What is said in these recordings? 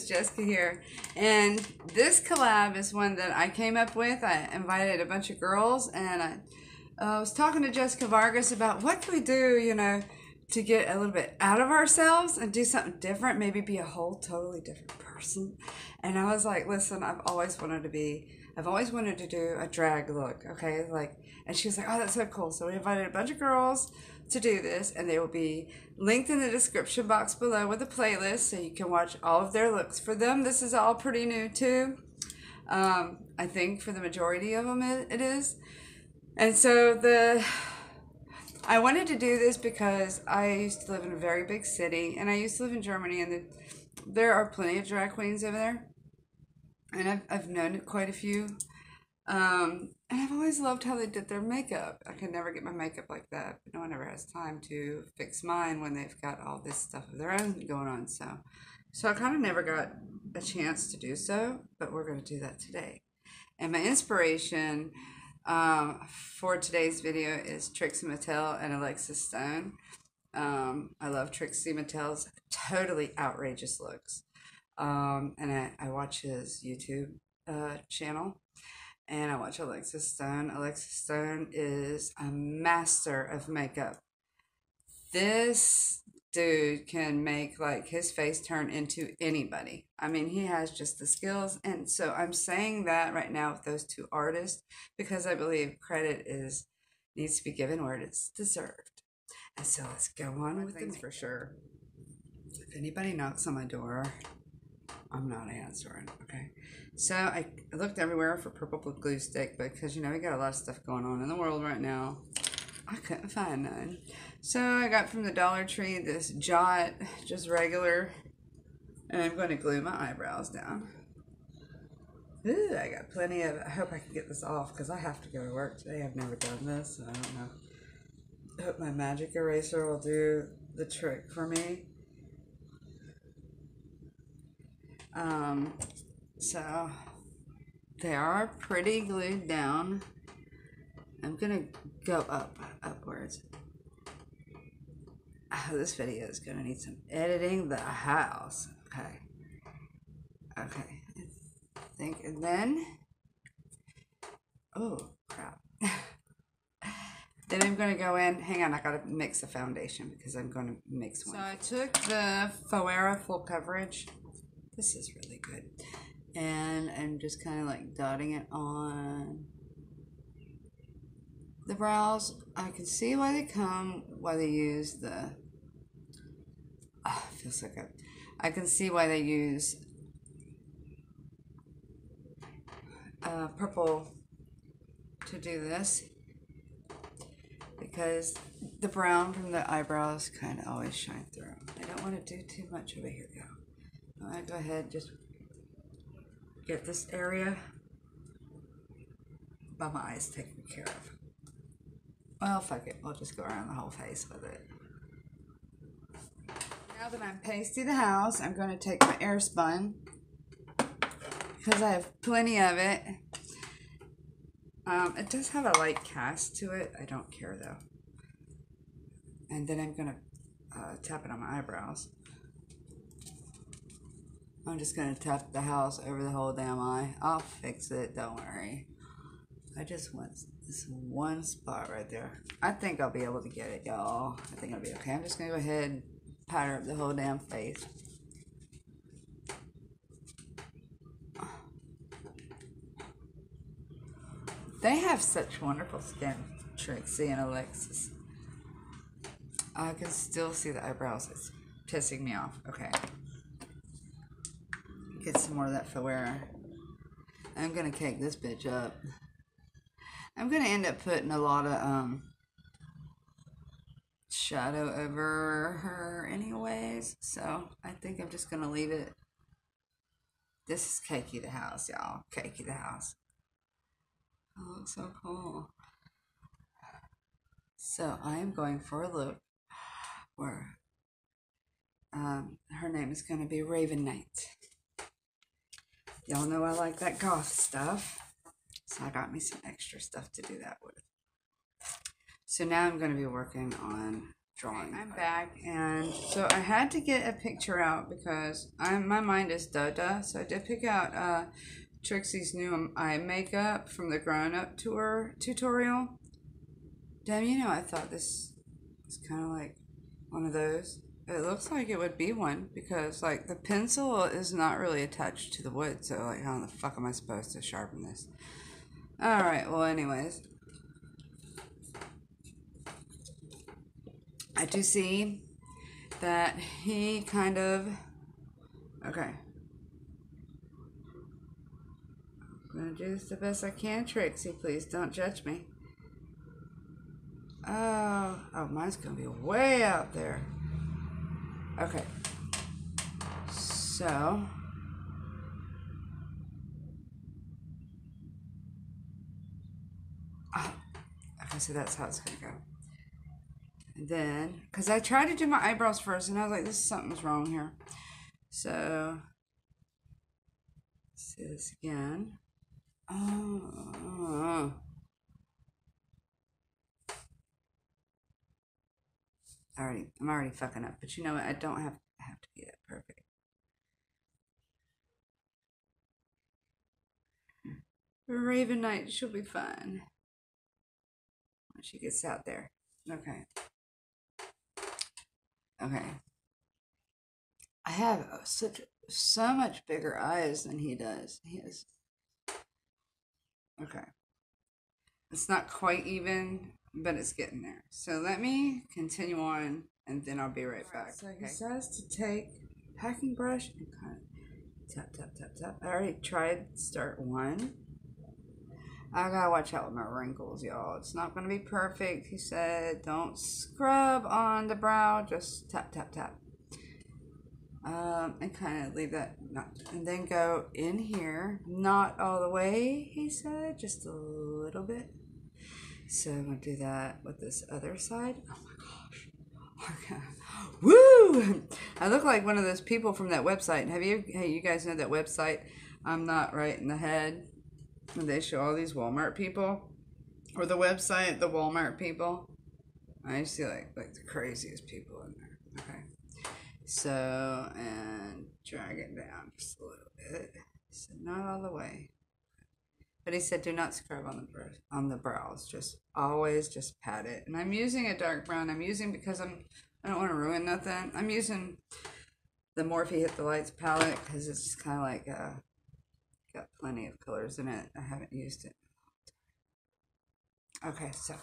it's Jessica here. And this collab is one that I came up with. I invited a bunch of girls and I uh, was talking to Jessica Vargas about what can we do, you know, to get a little bit out of ourselves and do something different, maybe be a whole totally different person. And I was like, listen, I've always wanted to be, I've always wanted to do a drag look, okay? Like, and she was like, oh, that's so cool. So we invited a bunch of girls to do this, and they will be linked in the description box below with a playlist so you can watch all of their looks. For them, this is all pretty new too. Um, I think for the majority of them, it, it is. And so the I wanted to do this because I used to live in a very big city, and I used to live in Germany, and the, there are plenty of drag queens over there, and I've I've known quite a few. Um, and I've always loved how they did their makeup. I could never get my makeup like that, no one ever has time to fix mine when they've got all this stuff of their own going on. So, so I kind of never got a chance to do so, but we're going to do that today. And my inspiration um, for today's video is Trixie Mattel and Alexis Stone. Um, I love Trixie Mattel's totally outrageous looks. Um, and I, I watch his YouTube uh, channel and I watch Alexis Stone. Alexis Stone is a master of makeup. This dude can make like his face turn into anybody. I mean, he has just the skills. And so I'm saying that right now with those two artists because I believe credit is needs to be given where it's deserved. And so let's go on with things for sure. If anybody knocks on my door, I'm not answering, okay? So I looked everywhere for purple glue stick, because, you know, we got a lot of stuff going on in the world right now, I couldn't find none. So I got from the Dollar Tree this Jot, just regular, and I'm going to glue my eyebrows down. Ooh, I got plenty of, I hope I can get this off because I have to go to work today. I've never done this, so I don't know. I hope my magic eraser will do the trick for me. Um, so they are pretty glued down. I'm gonna go up, upwards. Oh, this video is gonna need some editing the house. Okay. Okay. I think, and then, oh, crap. then I'm gonna go in, hang on, I gotta mix the foundation because I'm gonna mix one. So I took the Foera full coverage this is really good. And I'm just kind of like dotting it on the brows. I can see why they come, why they use the, oh, feels so good. I can see why they use uh, purple to do this because the brown from the eyebrows kind of always shine through. I don't want to do too much over here though. I go ahead just get this area by my eyes taken care of. Well, fuck it. We'll just go around the whole face with it. Now that I'm pasty the house, I'm going to take my Airspun because I have plenty of it. Um, it does have a light cast to it. I don't care though. And then I'm going to uh, tap it on my eyebrows. I'm just gonna tap the house over the whole damn eye. I'll fix it, don't worry. I just want this one spot right there. I think I'll be able to get it, y'all. I think I'll be okay. I'm just gonna go ahead and powder up the whole damn face. They have such wonderful skin, Trixie and Alexis. I can still see the eyebrows. It's pissing me off. Okay get some more of that Foera. I'm gonna cake this bitch up. I'm gonna end up putting a lot of um shadow over her anyways. So I think I'm just gonna leave it. This is Cakey the house, y'all. Cakey the house. Oh, looks so cool. So I am going for a look where um, her name is going to be Raven Knight. Y'all know I like that goth stuff. So I got me some extra stuff to do that with. So now I'm going to be working on drawing. I'm back, and so I had to get a picture out because I'm my mind is duh So I did pick out uh, Trixie's new eye makeup from the Grown Up Tour tutorial. Damn, you know, I thought this was kind of like one of those. It looks like it would be one because, like, the pencil is not really attached to the wood. So, like, how the fuck am I supposed to sharpen this? All right. Well, anyways, I do see that he kind of okay. I'm gonna do this the best I can, Trixie. Please don't judge me. Oh, oh, mine's gonna be way out there. Okay. So. Oh, okay, so that's how it's gonna go. And then, because I tried to do my eyebrows first, and I was like, this something's wrong here. So, see this again. Oh. Already, I'm already fucking up, but you know what? I don't have have to be that perfect. Raven Knight, she'll be fine when she gets out there. Okay. Okay. I have uh, such so much bigger eyes than he does. He has. Okay. It's not quite even, but it's getting there. So let me continue on, and then I'll be right back. So he says to take packing brush and kind of tap tap tap tap. I already tried start one. I gotta watch out with my wrinkles, y'all. It's not gonna be perfect. He said, don't scrub on the brow, just tap, tap, tap. Um, and kind of leave that, not, and then go in here. Not all the way, he said, just a little bit. So I'm gonna do that with this other side. Oh my gosh. Woo! I look like one of those people from that website. Have you, hey, you guys know that website? I'm not right in the head they show all these Walmart people or the website, the Walmart people. I see like like the craziest people in there. Okay. So and drag it down just a little bit. So not all the way. But he said do not scrub on the brow on the brows. Just always just pat it. And I'm using a dark brown. I'm using because I'm I don't want to ruin nothing. I'm using the Morphe Hit the Lights palette because it's kind of like a got plenty of colors in it. I haven't used it. Okay, so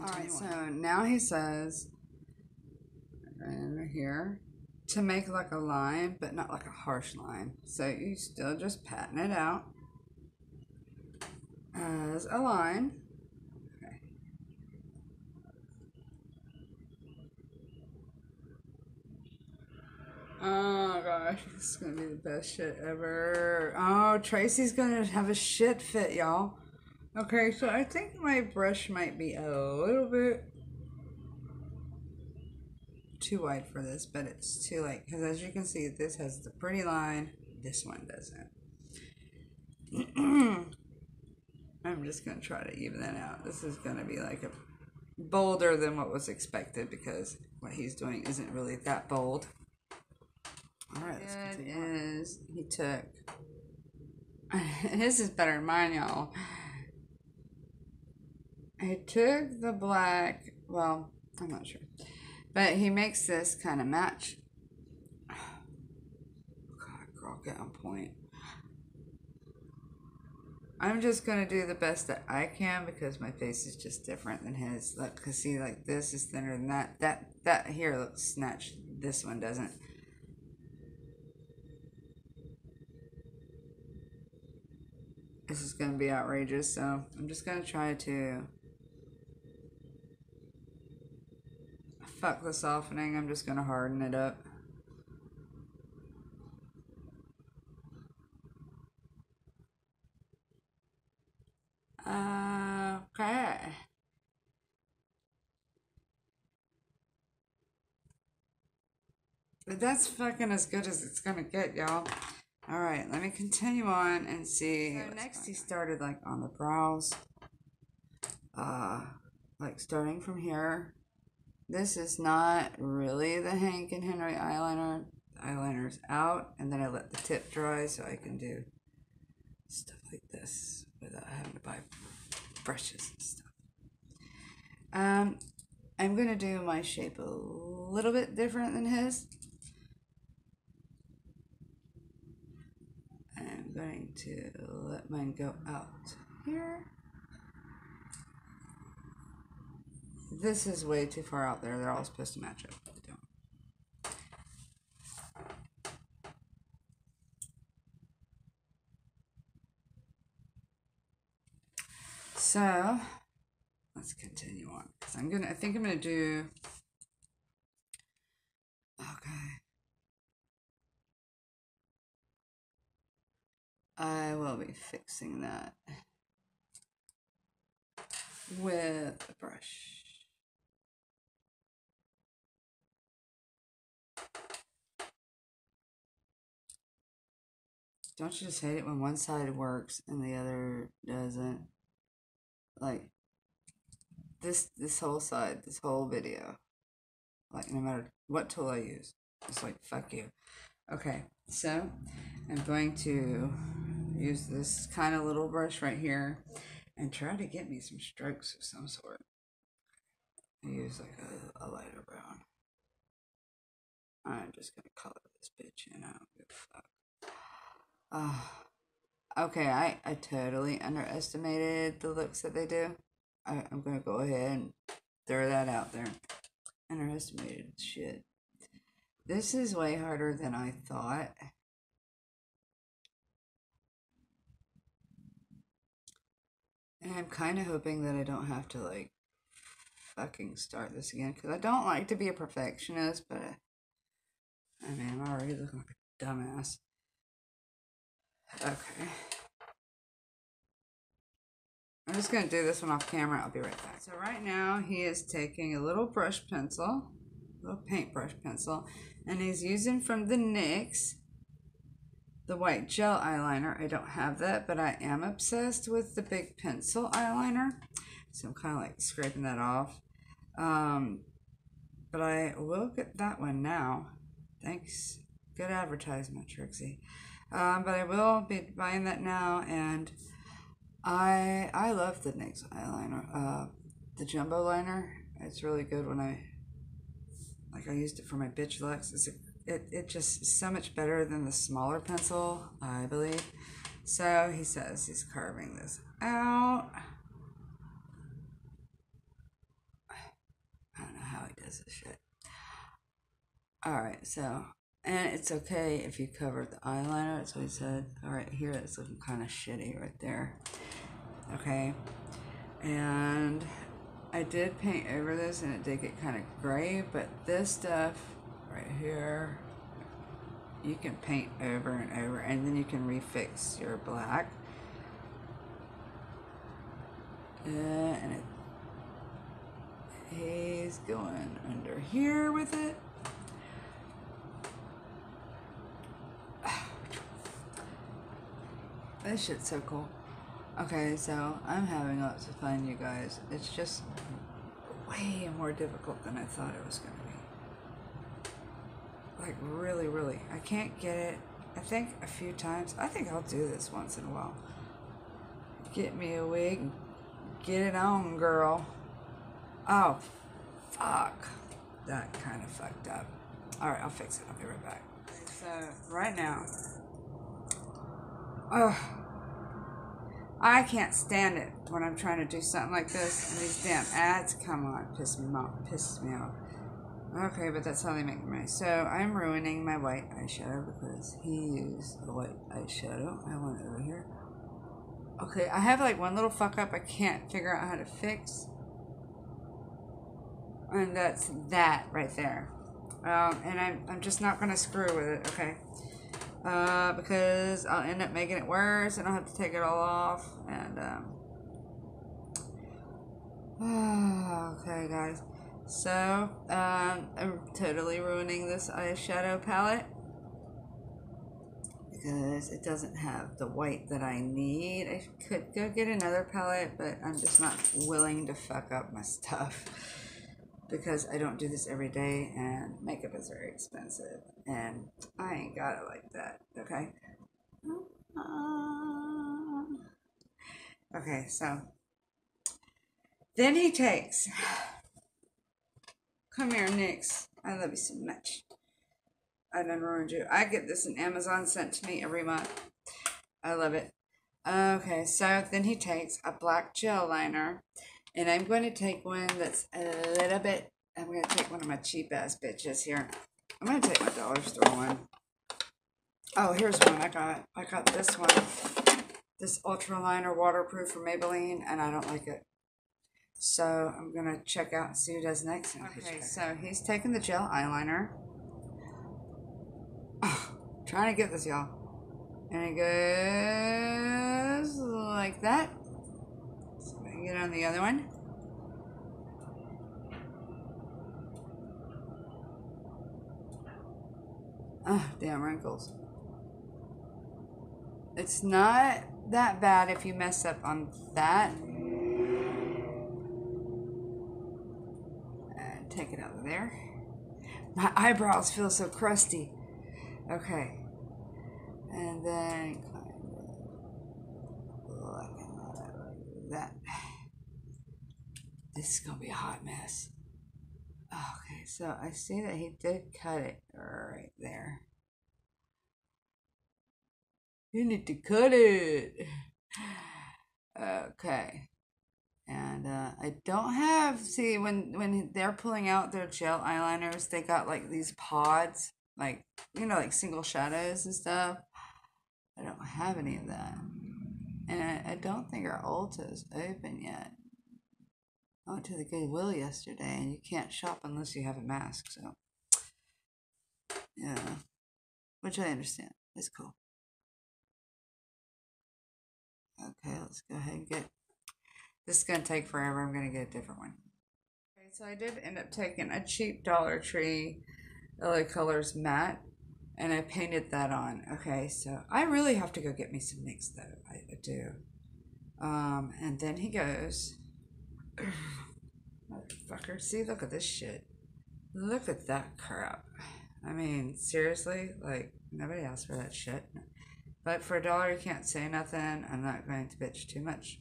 all right. So now he says, right over here, to make like a line, but not like a harsh line. So you still just patting it out as a line. Oh gosh, this is gonna be the best shit ever. Oh, Trixie's gonna have a shit fit, y'all. Okay, so I think my brush might be a little bit too wide for this, but it's too light because as you can see, this has the pretty line. This one doesn't. I'm just gonna try to even that out. This is gonna be like a bolder than what was expected because what he's doing isn't really that bold. All right, let's Is he took. his is better than mine, y'all. He took the black. Well, I'm not sure, but he makes this kind of match. God, girl, get on point. I'm just gonna do the best that I can because my face is just different than his. Look, cause see, like this is thinner than that. That that here looks snatched. This one doesn't. This is to be outrageous, so I'm just to try to fuck the softening. I'm just to harden it up. Okay. But that's fucking as good as it's gonna get, y'all. All right, let me continue on and see. So next he started like on the brows. Uh, like starting from here this is not really the Hank and Henry eyeliner. The eyeliner's out, and then I let the tip dry so I can do stuff like this without having to buy brushes and stuff. Um, I'm gonna do my shape a little bit different than his. I'm going to let mine go out here. This is way too far out there. They're all supposed to match up. They don't. So let's continue on because I'm gonna. I think I'm gonna do. Okay. I will be fixing that with a brush. Don't you just hate it when one side works and the other doesn't? Like this this whole side, this whole video. Like no matter what tool I use. It's like fuck you. Okay, so I'm going to use this kind of little brush right here and try to get me some strokes of some sort. I use like a, a lighter brown. I'm just gonna color this bitch and I don't give a fuck. Uh, okay, I, I totally underestimated the looks that they do. I, I'm gonna go ahead and throw that out there. Underestimated shit. This is way harder than I thought. And I'm kind of hoping that I don't have to like fucking start this again because I don't like to be a perfectionist, but I, I mean, I'm already looking like a dumbass. Okay. I'm just going to do this one off camera. I'll be right back. So right now he is taking a little brush pencil, a little paintbrush pencil, and he's using from the NYX the white gel eyeliner. I don't have that, but I am obsessed with the big pencil eyeliner. So I'm kind of like scraping that off. Um, but I will get that one now. Thanks. Good advertisement, Trixie. Um, but I will be buying that now, and I I love the NYX eyeliner. Uh, the jumbo liner. It's really good when I like I used it for my bitch looks. It's a it, it just so much better than the smaller pencil, I believe. So he says he's carving this out. I don't know how he does this shit. Alright, so, and it's okay if you cover the eyeliner, that's what he said. Alright, here it's looking kind of shitty right there. Okay, and I did paint over this and it did get kind of gray, but this stuff right here you can paint over and over and then you can refix your black uh, and it, he's going under here with it this shit's so cool okay so I'm having lots of fun you guys it's just way more difficult than I thought it was going to be like really, really. I can't get it. I think a few times. I think I'll do this once in a while. Get me a wig. Get it on, girl. Oh, fuck. That kind of fucked up. Alright, I'll fix it. I'll be right back. So, right now. Oh. I can't stand it when I'm trying to do something like this and these damn ads come on. Piss me off. Pisses me off. Okay, but that's how they make money. So I'm ruining my white eyeshadow because he used a white eyeshadow. I want it over here. Okay, I have like one little fuck up I can't figure out how to fix. And that's that right there. Um, and I'm, I'm just not going to screw with it, okay? Uh, because I'll end up making it worse and I'll have to take it all off. And, um, okay, guys. So, um, I'm totally ruining this eyeshadow palette because it doesn't have the white that I need. I could go get another palette, but I'm just not willing to fuck up my stuff. because I don't do this every day and makeup is very expensive and I ain't got it like that. Okay. Uh, okay, so then he takes. Come here, NYX. I love you so much. I done ruined you. I get this in Amazon sent to me every month. I love it. Okay, so then he takes a black gel liner, and I'm going to take one that's a little bit. I'm going to take one of my cheap ass bitches here. I'm to take my dollar store one. Oh, here's one I got. I got this one. This ultra liner waterproof from Maybelline, and I don't like it. So I'm going to check out and see who does next. Okay, so he's taking the gel eyeliner. Oh, trying to get this, y'all. And it goes like that. So I can get on the other one. Oh, damn wrinkles. It's not that bad if you mess up on that. And take it out of there. My eyebrows feel so crusty. Okay. And then like that. This is to be a hot mess. Okay, so I see that he did cut it right there. You need to cut it. Okay. And uh, I don't have see when when they're pulling out their gel eyeliners, they got like these pods, like you know, like single shadows and stuff. I don't have any of that, and I, I don't think our Ulta is open yet. I went to the Goodwill yesterday, and you can't shop unless you have a mask. So, yeah, which I understand. It's cool. Okay, let's go ahead and get. This is gonna take forever. I'm gonna get a different one. Okay, so I did end up taking a cheap Dollar Tree LA Colors matte, and I painted that on. Okay, so I really have to go get me some NYX though. I, I do. Um, and then he goes. Motherfucker. See, look at this shit. Look at that crap. I mean, seriously? Like, nobody asked for that shit. But for a dollar, you can't say nothing. I'm not going to bitch too much.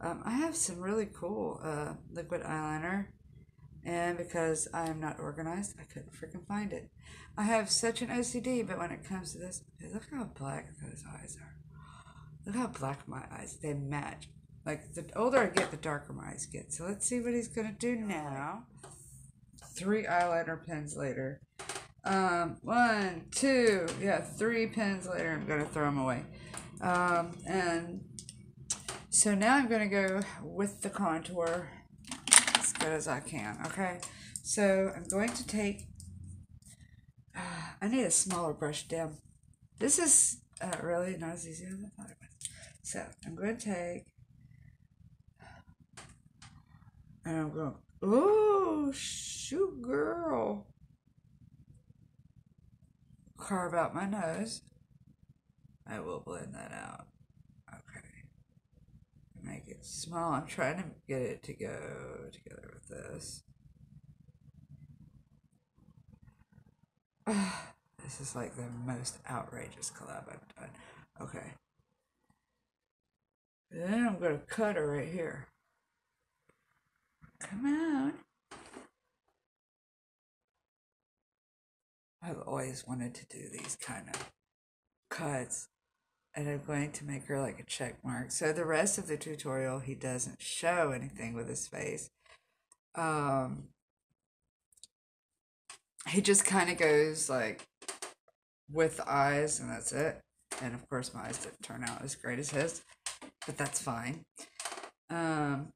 Um, I have some really cool uh, liquid eyeliner. And because I'm not organized, I couldn't freaking find it. I have such an OCD, but when it comes to this, look how black those eyes are. Look how black my eyes, they match. Like the older I get, the darker my eyes get. So let's see what he's gonna do now. Three eyeliner pens later. Um, one, two, yeah, three pens later. I'm gonna throw them away. Um, and so now I'm gonna go with the contour as good as I can. Okay, so I'm going to take. Uh, I need a smaller brush, damn. This is uh, really not as easy as I thought it was. So I'm going to take and I'm going, oh, shoot, girl. Carve out my nose. I will blend that out. Okay. Make it small. I'm trying to get it to go together with this. this is like the most outrageous collab I've done. Okay. Then I'm going to cut her right here. Come on. I've always wanted to do these kind of cuts. And I'm going to make her like a check mark. So the rest of the tutorial, he doesn't show anything with his face. Um, he just kind of goes like with eyes and that's it. And of course my eyes didn't turn out as great as his, but that's fine. Um,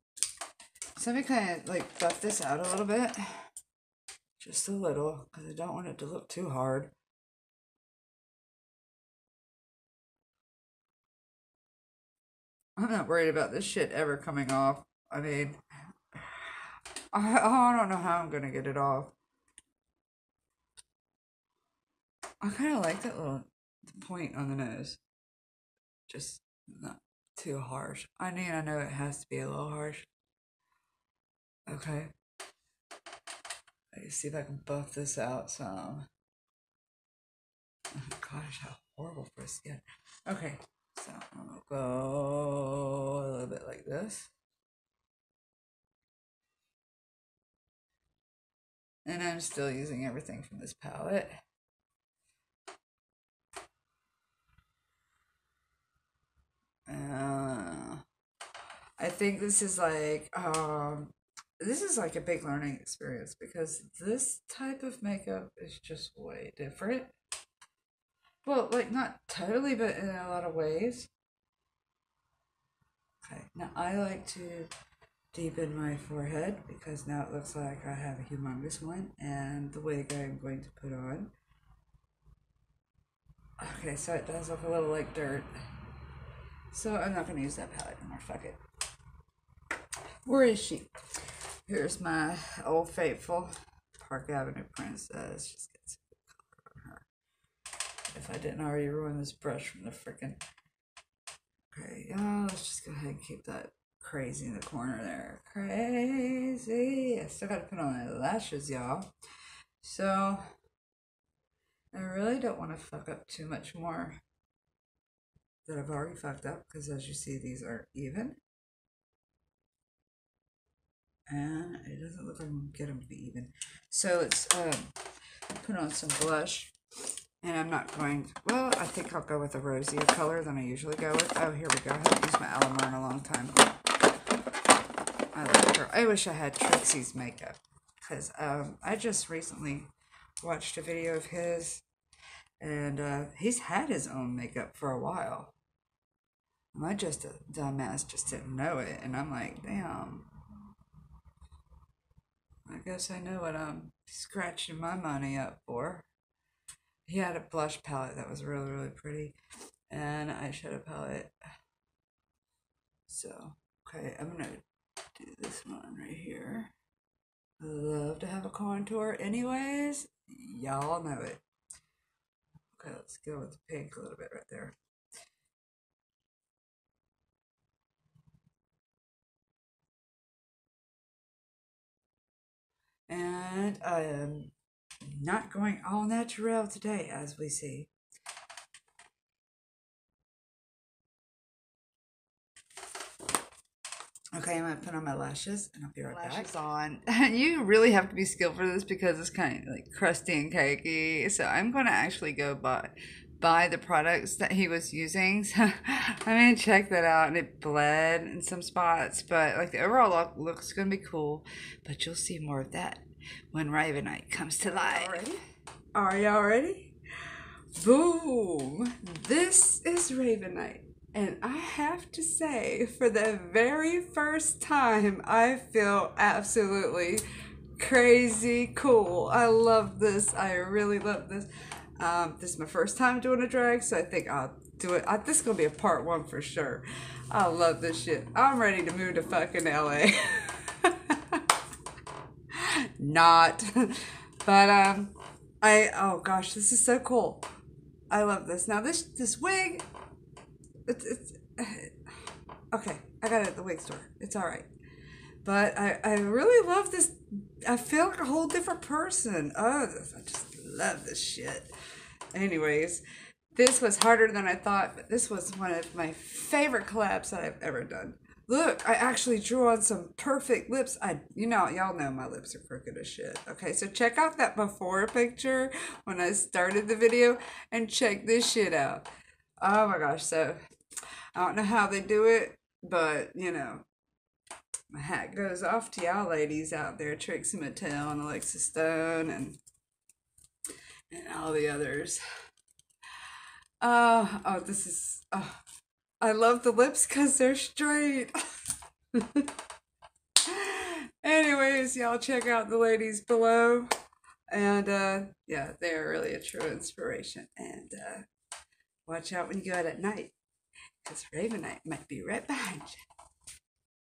so let me kind of like buff this out a little bit. Just a little, because I don't want it to look too hard. I'm not worried about this shit ever coming off. I mean, I, oh, I don't know how I'm going to get it off. I kind of like that little point on the nose. Just not too harsh. I mean, I know it has to be a little harsh. Okay. Let me see if I can buff this out some. Oh, gosh, how horrible for skin. Okay, so I'm gonna go a little bit like this. And I'm still using everything from this palette. Uh, I think this is like um this is like a big learning experience because this type of makeup is just way different. Well, like not totally, but in a lot of ways. Okay, now I like to deepen my forehead because now it looks like I have a humongous one and the wig I'm going to put on. Okay, so it does look a little like dirt. So I'm not going to use that palette anymore. Fuck it. Where is she? Here's my old faithful Park Avenue Princess. Just get some color on her. If I didn't already ruin this brush from the freaking. Okay, yeah, let's just go ahead and keep that crazy in the corner there. Crazy. I still got to put on my lashes, y'all. So, I really don't want to fuck up too much more that I've already fucked up because as you see, these are even. And it doesn't look like I'm get them to be even. So let's um, put on some blush. And I'm not going, well, I think I'll go with a rosier color than I usually go with. Oh, here we go. I haven't used my Alamar in a long time. I her. I wish I had Trixie's makeup. Because um, I just recently watched a video of his. And uh, he's had his own makeup for a while. Am I just a dumbass just didn't know it? And I'm like, damn. I guess I know what I'm scratching my money up for. He had a blush palette that was really, really pretty. And eyeshadow palette. So, okay, I'm to do this one right here. I love to have a contour anyways. Y'all know it. Okay, let's go with the pink a little bit right there. I am um, not going all natural today, as we see. Okay, I'm gonna put on my lashes and I'll be right lashes back. on. you really have to be skilled for this because it's kind of like crusty and cakey. So I'm gonna actually go buy buy the products that he was using. So I mean, check that out. And it bled in some spots, but like the overall look looks gonna be cool. But you'll see more of that when Raven Knight comes to life. Already? Are y'all ready? Boom! This is Raven Knight. And I have to say, for the very first time, I feel absolutely crazy cool. I love this. I really love this. Um, this is my first time doing a drag, so I think I'll do it. I, this is gonna be a part one for sure. I love this shit. I'm ready to move to fucking LA. Not, but um, I oh gosh, this is so cool. I love this. Now this this wig, it's it's okay. I got it at the wig store. It's all right. But I, I really love this. I feel like a whole different person. Oh, I just love this shit. Anyways, this was harder than I thought, but this was one of my favorite collabs that I've ever done. Look, I actually drew on some perfect lips. I, you know, y'all know my lips are crooked as shit. Okay, so check out that before picture when I started the video and check this shit out. Oh my gosh, so I don't know how they do it, but you know, my hat goes off to y'all ladies out there, Trixie Mattel and Alexis Stone and and all the others. Uh, oh, this is, oh, I love the lips because they're straight. Anyways, y'all check out the ladies below. And uh, yeah, they're really a true inspiration. And uh, watch out when you go out at night because Raven Knight might be right behind you.